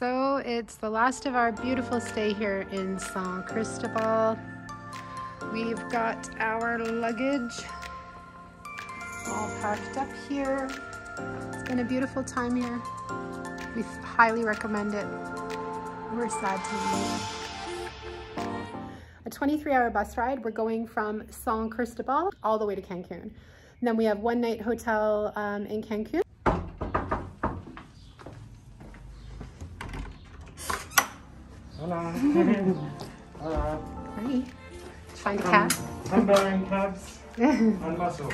So it's the last of our beautiful stay here in San Cristobal. We've got our luggage all packed up here. It's been a beautiful time here. We highly recommend it. We're sad to leave. A 23 hour bus ride. We're going from San Cristobal all the way to Cancun. And then we have one night hotel um, in Cancun. Find a cab. Timber and cabs and muscle.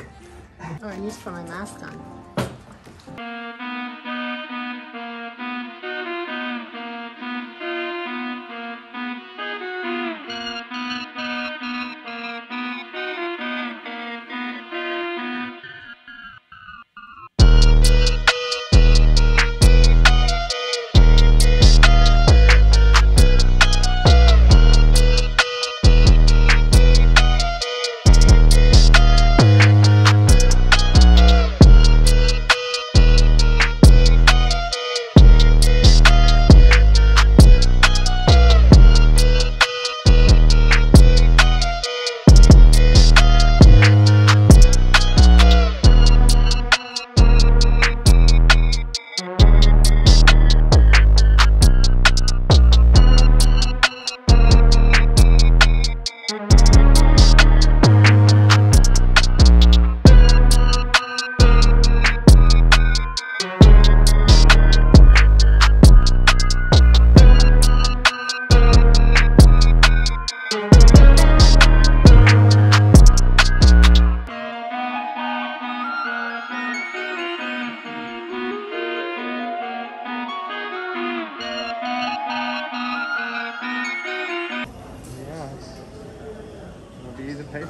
Oh, I need to put my mask on.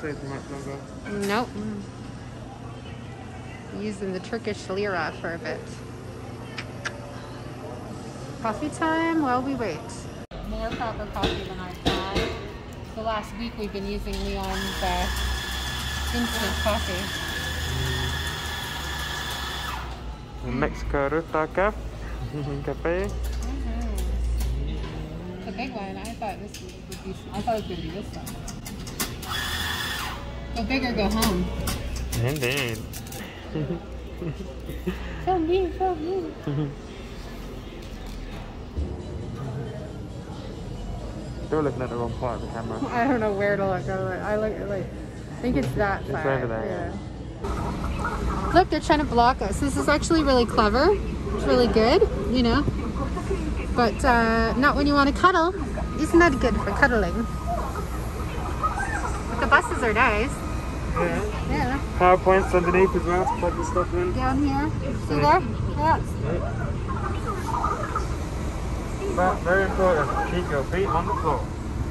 Be for much longer. Nope. Using the Turkish lira for a bit. Coffee time while we wait. More proper coffee than I've had. The last week we've been using Leon's uh, instant coffee. In Mexico, Ruta Caf. Cafe. The big one. I thought this would be. I thought it was gonna be this one. Go big or go home. Indeed. Film me, film me. You're looking at the wrong part of the camera. I don't know where to look. I look. At, like. I think it's that It's far. over there, Yeah. Look, they're trying to block us. This is actually really clever. It's really good, you know. But uh, not when you want to cuddle. Isn't that good for cuddling? But the buses are nice. Yeah. Yeah. PowerPoints underneath as well to plug the stuff in. Down here. See there? Yeah. But very important, keep your feet on the floor.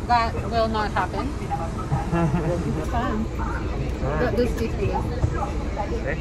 That will not happen. It's fun. Th- This seat for you. Thank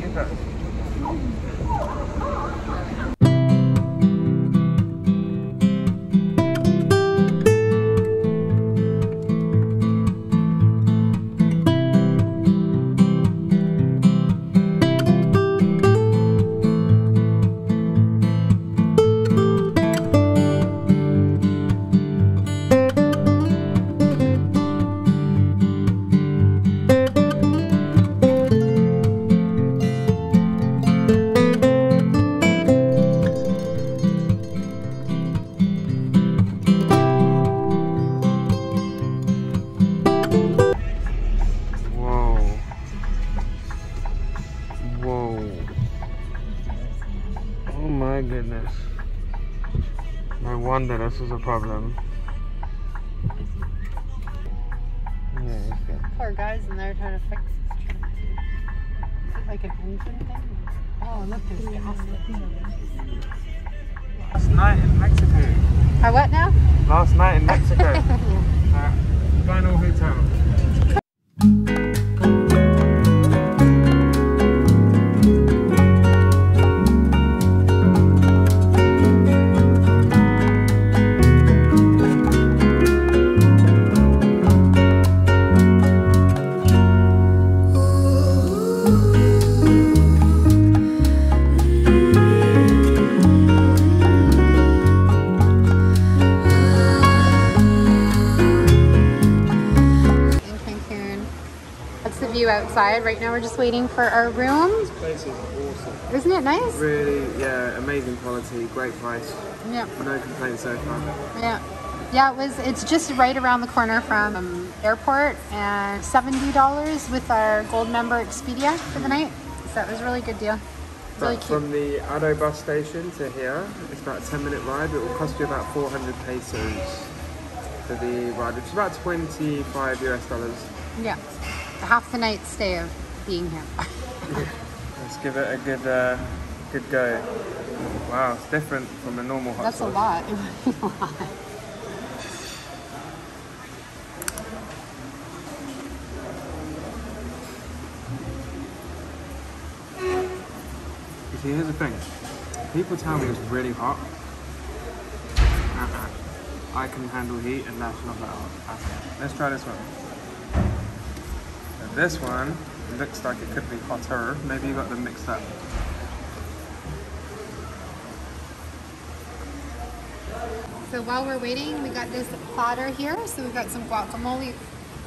No wonder this is a problem. Yeah, it's good. Poor guys in there trying to fix this. Is it like an engine thing? Oh, look, there's gas. Last night in Mexico. How what now? Last night in Mexico. Outside. Right now we're just waiting for our room. This place is awesome. Isn't it nice? Really, yeah, amazing quality, great price. Yeah. No complaints so far. Yeah. Yeah, it was. It's just right around the corner from um, airport, and seventy dollars with our gold member Expedia for the night. So that was a really good deal. Really from the Ado bus station to here, it's about a 10 minute ride. It will cost you about 400 pesos for the ride, which is about 25 US dollars. Yeah, half the night stay of being here. Let's give it a good, uh, good go. Wow, it's different from a normal hot That's a sauce. lot. It a lot. You see, here's the thing. People tell me it's really hot. Uh-uh. I can handle heat and that's not that hot. Okay. Let's try this one. This one looks like it could be hotter. Maybe you got them mixed up. So while we're waiting, we got this platter here. So we've got some guacamole,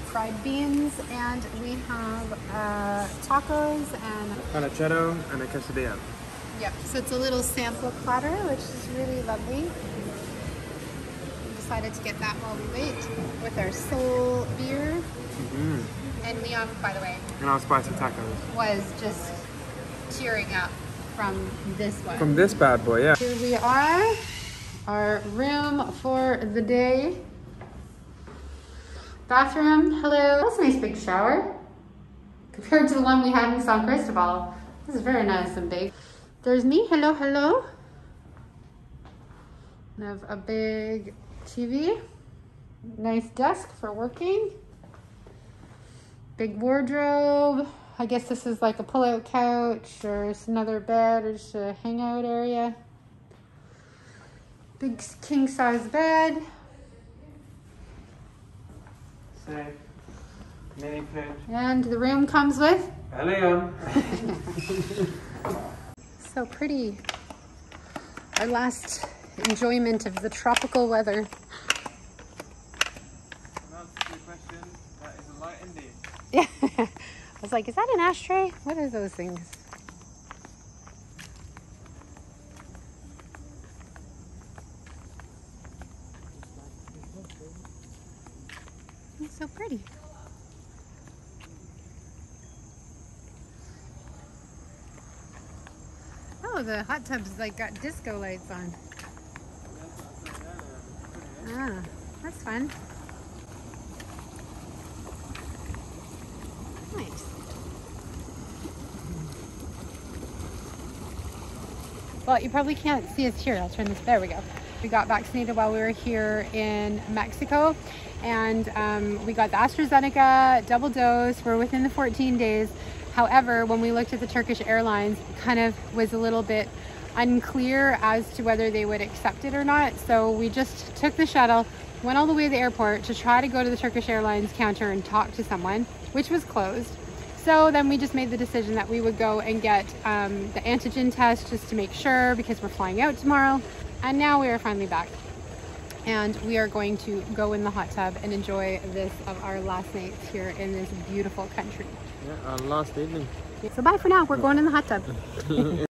fried beans, and we have uh, tacos and Panichetto and a quesadilla. Yep, so it's a little sample platter, which is really lovely. We decided to get that while we wait with our Sol beer. Mm. And Leon, by the way, And our spicy tacos. was just tearing up from this one. From this bad boy, yeah. Here we are, our room for the day. Bathroom, hello. That's a nice big shower. Compared to the one we had in San Cristobal. This is very nice and big. There's me, hello, hello. I have a big TV. Nice desk for working. Big wardrobe. I guess this is like a pull-out couch or it's another bed or just a hangout area. Big king size bed. Say, mini fridge. And the room comes with Leon. so pretty. Our last enjoyment of the tropical weather. Answer your question, that is a light indeed. Yeah. I was like, is that an ashtray? What are those things? It's so pretty. Oh, the hot tub's like got disco lights on. Ah, that's fun. Nice. Well, you probably can't see us here. I'll turn this. There we go. We got vaccinated while we were here in Mexico, and um, we got the AstraZeneca double dose. We're within the 14 days. However, when we looked at the Turkish Airlines, kind of was a little bit unclear as to whether they would accept it or not. So we just took the shuttle, went all the way to the airport to try to go to the Turkish Airlines counter and talk to someone, which was closed. So then we just made the decision that we would go and get um, the antigen test just to make sure because we're flying out tomorrow. And now we are finally back. And we are going to go in the hot tub and enjoy this of our last nights here in this beautiful country. Yeah, our last evening. So bye for now. We're going in the hot tub.